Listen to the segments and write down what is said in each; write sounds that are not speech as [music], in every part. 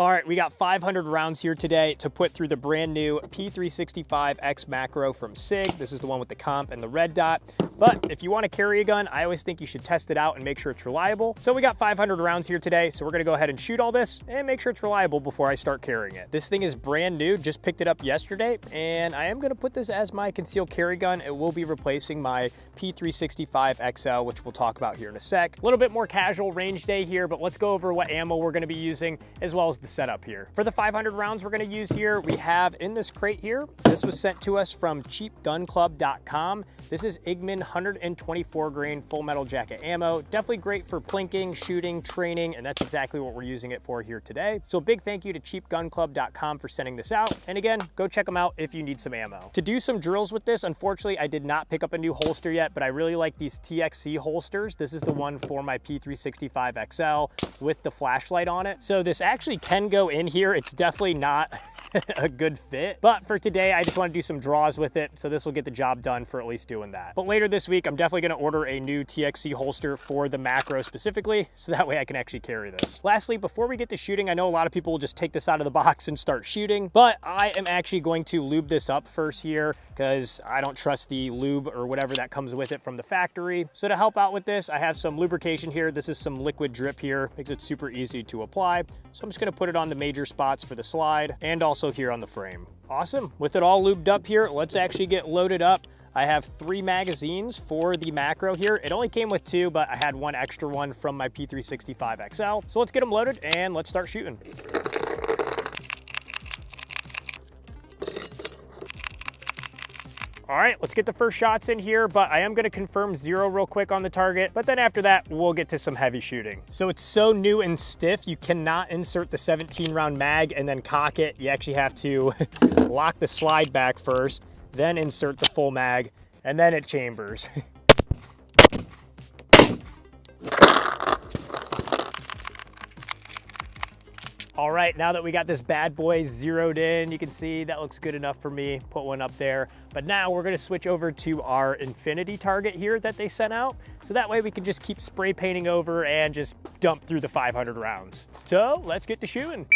All right, we got 500 rounds here today to put through the brand new P365X macro from SIG. This is the one with the comp and the red dot. But if you want to carry a gun, I always think you should test it out and make sure it's reliable. So we got 500 rounds here today, so we're gonna go ahead and shoot all this and make sure it's reliable before I start carrying it. This thing is brand new, just picked it up yesterday, and I am gonna put this as my concealed carry gun. It will be replacing my P365XL, which we'll talk about here in a sec. A little bit more casual range day here, but let's go over what ammo we're gonna be using, as well as the setup here. For the 500 rounds we're gonna use here, we have in this crate here, this was sent to us from cheapgunclub.com. This is Igman 124 grain full metal jacket ammo. Definitely great for plinking, shooting, training, and that's exactly what we're using it for here today. So a big thank you to cheapgunclub.com for sending this out. And again, go check them out if you need some ammo. To do some drills with this, unfortunately, I did not pick up a new holster yet, but I really like these TXC holsters. This is the one for my P365 XL with the flashlight on it. So this actually can go in here. It's definitely not [laughs] [laughs] a good fit. But for today, I just want to do some draws with it, so this will get the job done for at least doing that. But later this week, I'm definitely going to order a new TXC holster for the macro specifically, so that way I can actually carry this. Lastly, before we get to shooting, I know a lot of people will just take this out of the [laughs] box and start shooting, but I am actually going to lube this up first here because I don't trust the lube or whatever that comes with it from the factory. So to help out with this, I have some lubrication here. This is some liquid drip here, makes it super easy to apply. So I'm just gonna put it on the major spots for the slide and also here on the frame. Awesome, with it all lubed up here, let's actually get loaded up. I have three magazines for the macro here. It only came with two, but I had one extra one from my P365 XL. So let's get them loaded and let's start shooting. All right, let's get the first shots in here, but I am gonna confirm zero real quick on the target, but then after that, we'll get to some heavy shooting. So it's so new and stiff, you cannot insert the 17 round mag and then cock it. You actually have to [laughs] lock the slide back first, then insert the full mag, and then it chambers. [laughs] right, now that we got this bad boy zeroed in, you can see that looks good enough for me. Put one up there. But now we're gonna switch over to our infinity target here that they sent out. So that way we can just keep spray painting over and just dump through the 500 rounds. So let's get to shooting.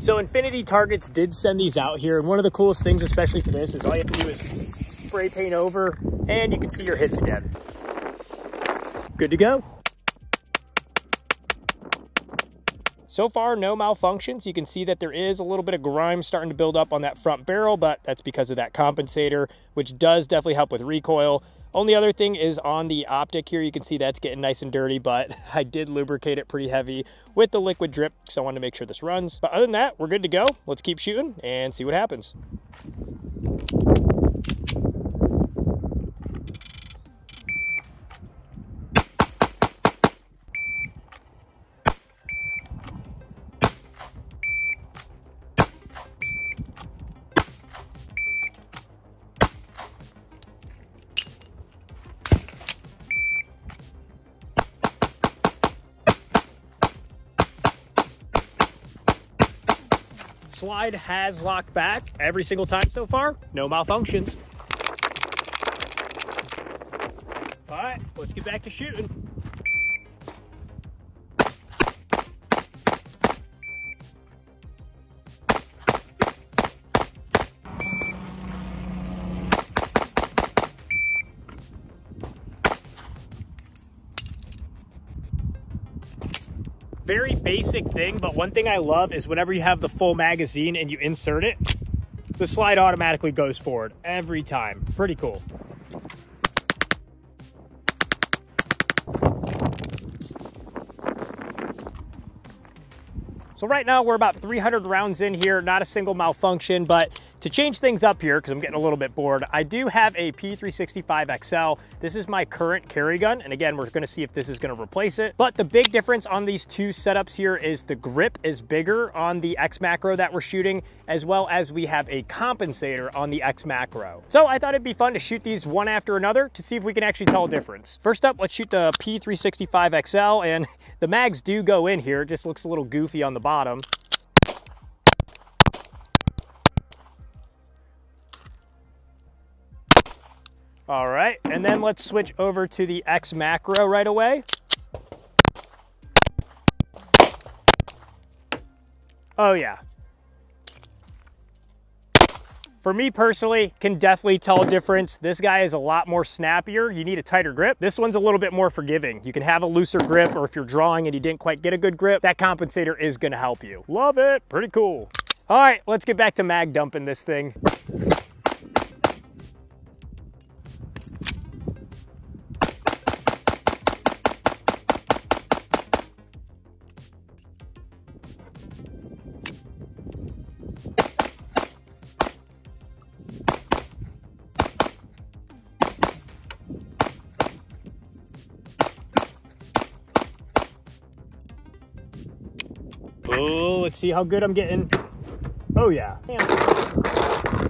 So Infinity Targets did send these out here. And one of the coolest things, especially for this, is all you have to do is spray paint over and you can see your hits again. Good to go. So far, no malfunctions. You can see that there is a little bit of grime starting to build up on that front barrel, but that's because of that compensator, which does definitely help with recoil. Only other thing is on the optic here, you can see that's getting nice and dirty, but [laughs] I did lubricate it pretty heavy with the liquid drip, so I wanted to make sure this runs. But other than that, we're good to go. Let's keep shooting and see what happens. Slide has locked back every single time so far. No malfunctions. All right, let's get back to shooting. Very basic thing, but one thing I love is whenever you have the full magazine and you insert it, the slide automatically goes forward every time. Pretty cool. So right now we're about 300 rounds in here, not a single malfunction, but To change things up here, because I'm getting a little bit bored, I do have a P365 XL. This is my current carry gun, and again, we're gonna see if this is gonna replace it. But the big difference on these two setups here is the grip is bigger on the X Macro that we're shooting, as well as we have a compensator on the X Macro. So I thought it'd be fun to shoot these one after another to see if we can actually tell a difference. First up, let's shoot the P365 XL, and [laughs] the mags do go in here. It just looks a little goofy on the bottom. All right, and then let's switch over to the X Macro right away. Oh yeah. For me personally, can definitely tell a difference. This guy is a lot more snappier. You need a tighter grip. This one's a little bit more forgiving. You can have a looser grip, or if you're drawing and you didn't quite get a good grip, that compensator is gonna help you. Love it, pretty cool. All right, let's get back to mag dumping this thing. Oh, let's see how good I'm getting. Oh yeah. Damn.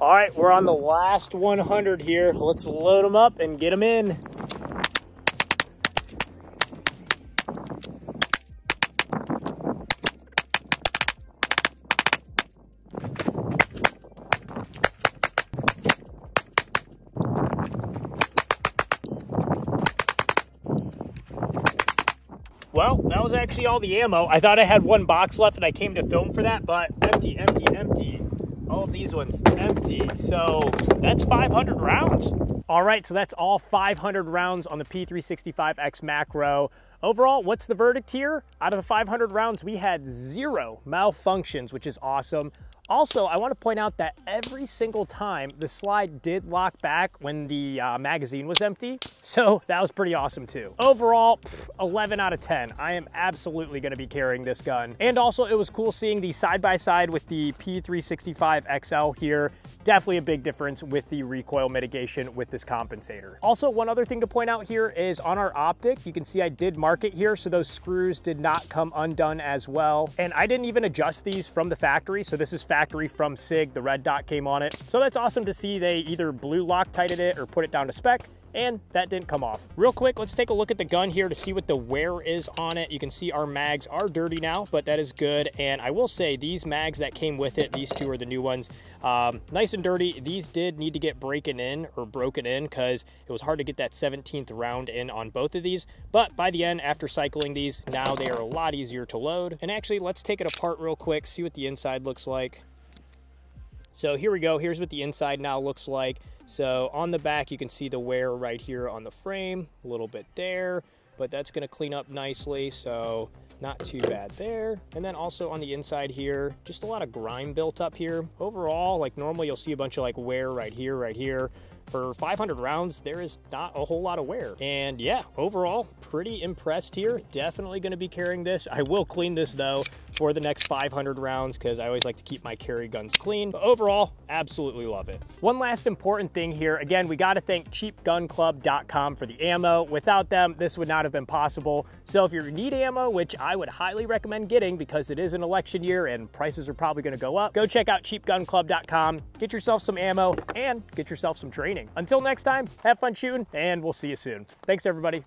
All right, we're on the last 100 here. Let's load them up and get them in. Well, that was actually all the ammo. I thought I had one box left and I came to film for that, but empty, empty, empty. All these ones empty. So that's 500 rounds. All right, so that's all 500 rounds on the P365X Macro. Overall, what's the verdict here? Out of the 500 rounds, we had zero malfunctions, which is awesome. Also, I want to point out that every single time the slide did lock back when the uh, magazine was empty. So [laughs] that was pretty awesome too. Overall, pff, 11 out of 10. I am absolutely going to be carrying this gun. And also it was cool seeing the side-by-side -side with the P365 XL here. Definitely a big difference with the recoil mitigation with this compensator. Also, one other thing to point out here is on our optic, you can see I did mark it here, so those screws did not come undone as well. And I didn't even adjust these from the factory, so this is factory from SIG, the red dot came on it. So that's awesome to see they either blue Loctited it or put it down to spec and that didn't come off. Real quick, let's take a look at the gun here to see what the wear is on it. You can see our mags are dirty now, but that is good. And I will say these mags that came with it, these two are the new ones, um, nice and dirty. These did need to get breaking in or broken in because it was hard to get that 17th round in on both of these. But by the end, after cycling these, now they are a lot easier to load. And actually, let's take it apart real quick, see what the inside looks like. So here we go. Here's what the inside now looks like. So on the back, you can see the wear right here on the frame, a little bit there, but that's gonna clean up nicely. So not too bad there. And then also on the inside here, just a lot of grime built up here. Overall, like normally you'll see a bunch of like wear right here, right here. For 500 rounds, there is not a whole lot of wear. And yeah, overall, pretty impressed here. Definitely gonna be carrying this. I will clean this though for the next 500 rounds because I always like to keep my carry guns clean. But overall, absolutely love it. One last important thing here. Again, we got to thank cheapgunclub.com for the ammo. Without them, this would not have been possible. So if you need ammo, which I would highly recommend getting because it is an election year and prices are probably going to go up, go check out cheapgunclub.com, get yourself some ammo, and get yourself some Until next time, have fun shooting, and we'll see you soon. Thanks, everybody.